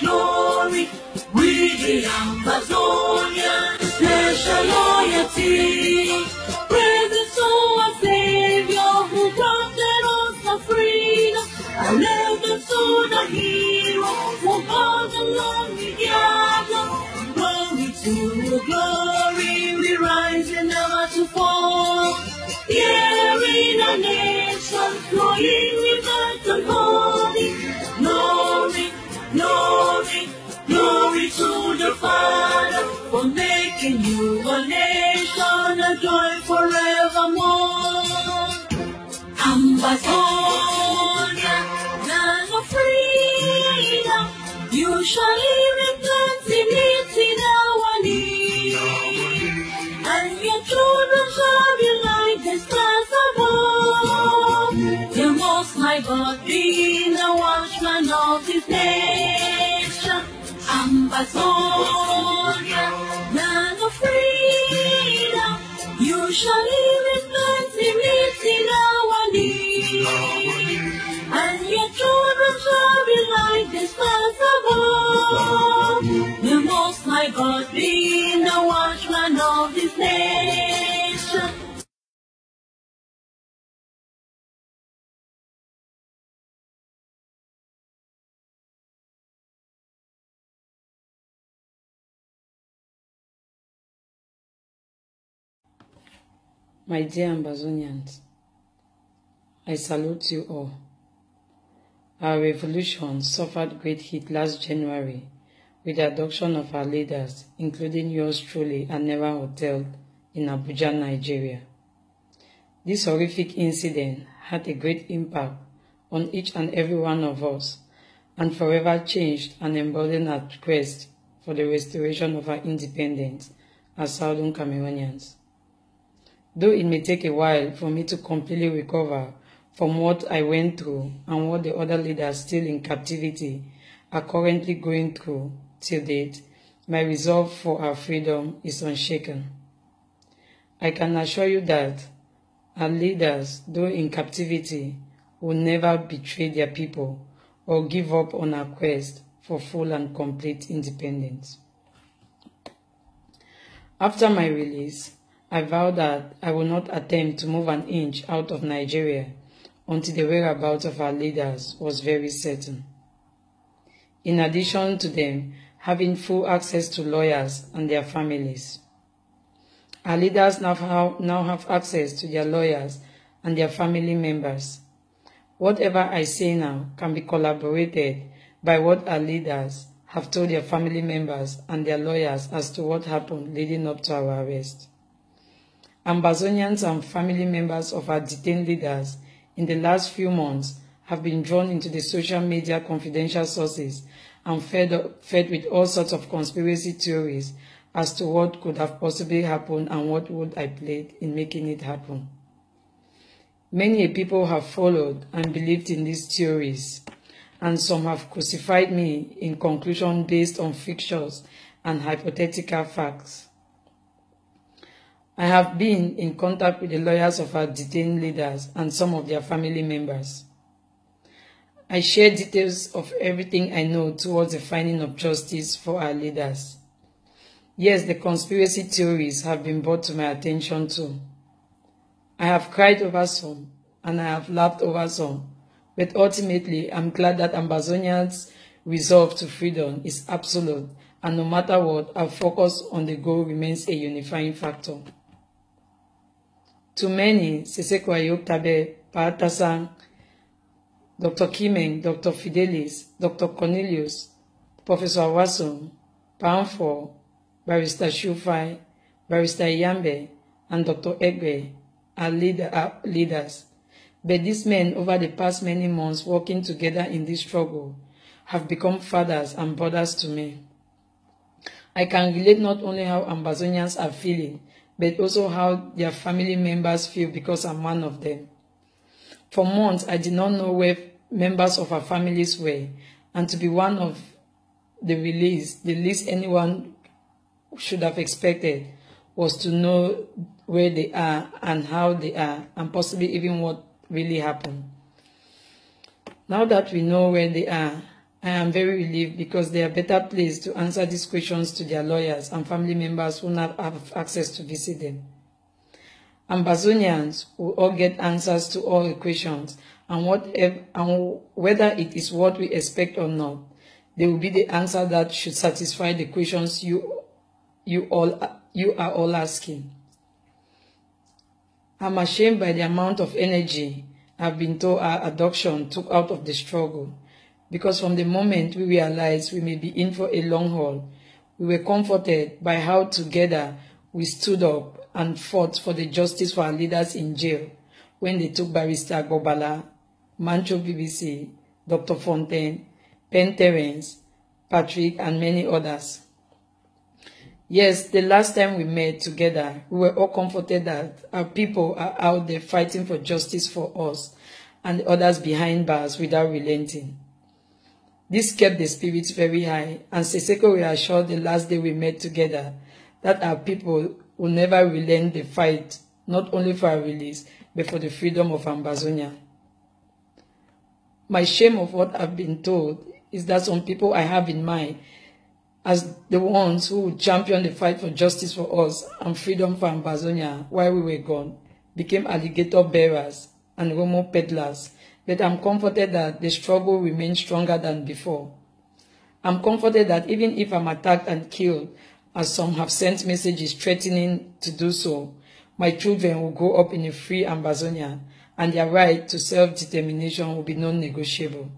glory. We the Ambazonian special loyalty. Presence to our Savior who granted us the freedom. I left us to the hero who brought the Lord together. Glory to glory, we rise and never to fall. Here in our nation, glory with us the the Father for making you a nation of joy forevermore. Ambazonia, land of freedom, you shall live in plenty in our need. And your children shall be like the stars above. The Most High God being the watchman of His nation. Ambazonia, land of freedom, you My dear Ambazonians, I salute you all. Our revolution suffered great heat last January with the abduction of our leaders, including yours truly at Nera Hotel in Abuja, Nigeria. This horrific incident had a great impact on each and every one of us and forever changed and emboldened our quest for the restoration of our independence as Southern Cameroonians. Though it may take a while for me to completely recover from what I went through and what the other leaders still in captivity are currently going through till date, my resolve for our freedom is unshaken. I can assure you that our leaders, though in captivity, will never betray their people or give up on our quest for full and complete independence. After my release, I vowed that I will not attempt to move an inch out of Nigeria until the whereabouts of our leaders was very certain. In addition to them having full access to lawyers and their families. Our leaders now have, now have access to their lawyers and their family members. Whatever I say now can be collaborated by what our leaders have told their family members and their lawyers as to what happened leading up to our arrest. Ambazonians and family members of our detained leaders in the last few months have been drawn into the social media confidential sources and fed, fed with all sorts of conspiracy theories as to what could have possibly happened and what would I played in making it happen. Many people have followed and believed in these theories, and some have crucified me in conclusion based on fictions and hypothetical facts. I have been in contact with the lawyers of our detained leaders and some of their family members. I share details of everything I know towards the finding of justice for our leaders. Yes, the conspiracy theories have been brought to my attention too. I have cried over some and I have laughed over some, but ultimately I'm glad that Ambazonians' resolve to freedom is absolute and no matter what, our focus on the goal remains a unifying factor. To many, Sisiku Ayuk Tabe, Paatasan, Dr. Kimeng, Dr. Fidelis, Dr. Cornelius, Professor Awasum, Panfo, Barrister Shufai, Barrister Yambe, and Dr. Egbe are, leader, are leaders. But these men, over the past many months working together in this struggle, have become fathers and brothers to me. I can relate not only how Ambazonians are feeling, but also how their family members feel because I'm one of them. For months, I did not know where members of our families were, and to be one of the release, the least anyone should have expected was to know where they are and how they are, and possibly even what really happened. Now that we know where they are I am very relieved because they are better placed to answer these questions to their lawyers and family members who now have access to visit them. Ambazonians will all get answers to all the questions and, whatever, and whether it is what we expect or not, they will be the answer that should satisfy the questions you, you, all, you are all asking. I'm ashamed by the amount of energy I've been told our adoption took out of the struggle because from the moment we realized we may be in for a long haul, we were comforted by how together we stood up and fought for the justice for our leaders in jail when they took Barrister Agbor Balla, Mancho BBC, Dr. Fontem, Penn Terence, Patrick, and many others. Yes, the last time we met together, we were all comforted that our people are out there fighting for justice for us and the others behind bars without relenting. This kept the spirits very high, and Sisiku reassured the last day we met together that our people will never relent the fight, not only for our release, but for the freedom of Ambazonia. My shame of what I've been told is that some people I have in mind as the ones who would champion the fight for justice for us and freedom for Ambazonia while we were gone became alligator bearers and Romo peddlers but I'm comforted that the struggle remains stronger than before. I'm comforted that even if I'm attacked and killed, as some have sent messages threatening to do so, my children will grow up in a free Ambazonia and their right to self-determination will be non-negotiable.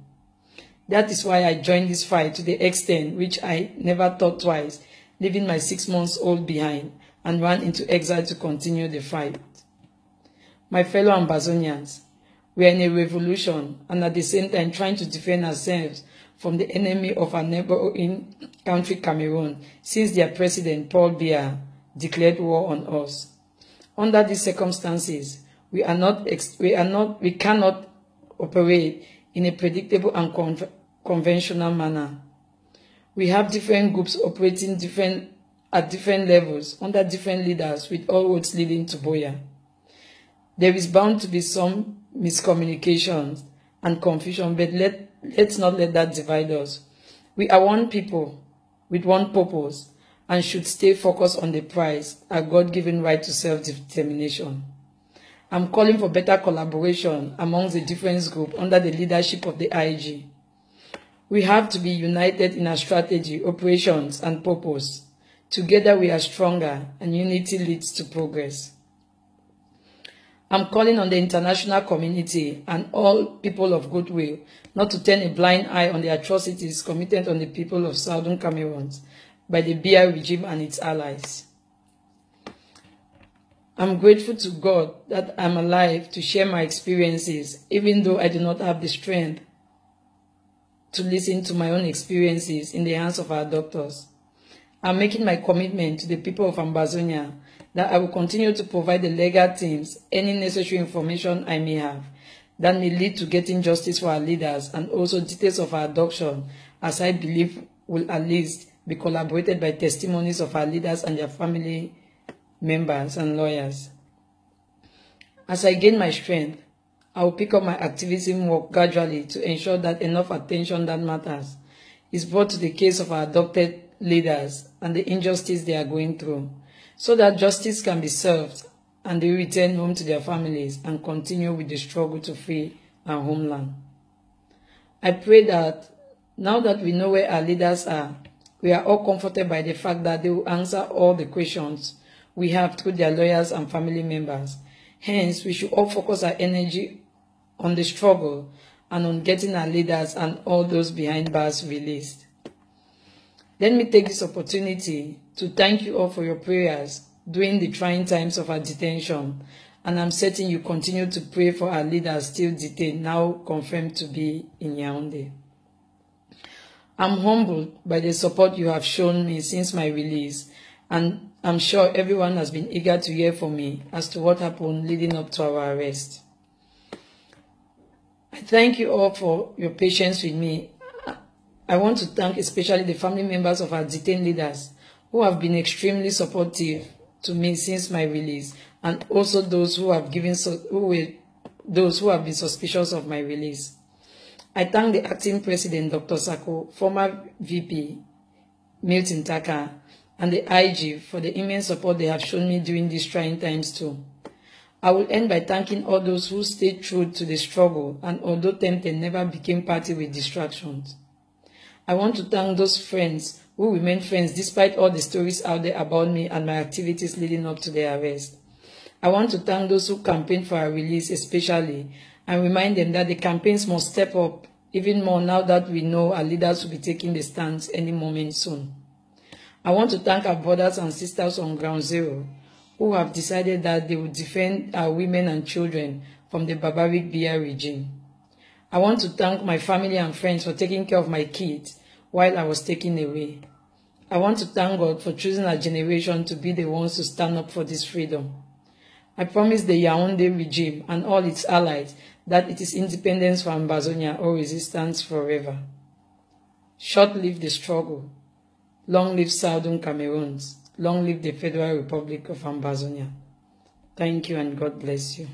That is why I joined this fight to the extent which I never thought twice, leaving my six months old behind and ran into exile to continue the fight. My fellow Ambazonians, we are in a revolution and at the same time trying to defend ourselves from the enemy of our neighboring country, Cameroon, since their president, Paul Biya, declared war on us. Under these circumstances, we are not, we are not, we cannot operate in a predictable and con conventional manner. We have different groups operating different at different levels under different leaders with all roads leading to Buea. There is bound to be some miscommunications and confusion, but let, let's not let that divide us. We are one people with one purpose and should stay focused on the prize, our God-given right to self-determination. I'm calling for better collaboration amongst the difference group under the leadership of the IG. We have to be united in our strategy, operations, and purpose. Together we are stronger, and unity leads to progress. I'm calling on the international community and all people of goodwill not to turn a blind eye on the atrocities committed on the people of southern Cameroon by the Biya regime and its allies. I'm grateful to God that I'm alive to share my experiences, even though I do not have the strength to listen to my own experiences in the hands of our doctors. I'm making my commitment to the people of Ambazonia that I will continue to provide the legal teams any necessary information I may have that may lead to getting justice for our leaders and also details of our adoption, as I believe will at least be collaborated by testimonies of our leaders and their family members and lawyers. As I gain my strength, I will pick up my activism work gradually to ensure that enough attention that matters is brought to the case of our adopted leaders and the injustice they are going through so that justice can be served and they return home to their families and continue with the struggle to free our homeland. I pray that now that we know where our leaders are, we are all comforted by the fact that they will answer all the questions we have through their lawyers and family members. Hence, we should all focus our energy on the struggle and on getting our leaders and all those behind bars released. Let me take this opportunity to thank you all for your prayers during the trying times of our detention. And I'm certain you continue to pray for our leaders still detained, now confirmed to be in Yaoundé. I'm humbled by the support you have shown me since my release, and I'm sure everyone has been eager to hear from me as to what happened leading up to our arrest. I thank you all for your patience with me. I want to thank especially the family members of our detained leaders who have been extremely supportive to me since my release, and also those who have given who were those who have been suspicious of my release. I thank the acting president, Dr. Sako, former VP, Milton Taka, and the IG for the immense support they have shown me during these trying times too. I will end by thanking all those who stayed true to the struggle and although tempted never became party with distractions. I want to thank those friends who remain friends despite all the stories out there about me and my activities leading up to their arrest. I want to thank those who campaigned for our release especially and remind them that the campaigns must step up even more now that we know our leaders will be taking the stance any moment soon. I want to thank our brothers and sisters on Ground Zero who have decided that they will defend our women and children from the barbaric Biya regime. I want to thank my family and friends for taking care of my kids while I was taken away. I want to thank God for choosing our generation to be the ones to stand up for this freedom. I promise the Yaoundé regime and all its allies that it is independence for Ambazonia or resistance forever. Short live the struggle. Long live Southern Cameroons. Long live the Federal Republic of Ambazonia. Thank you and God bless you.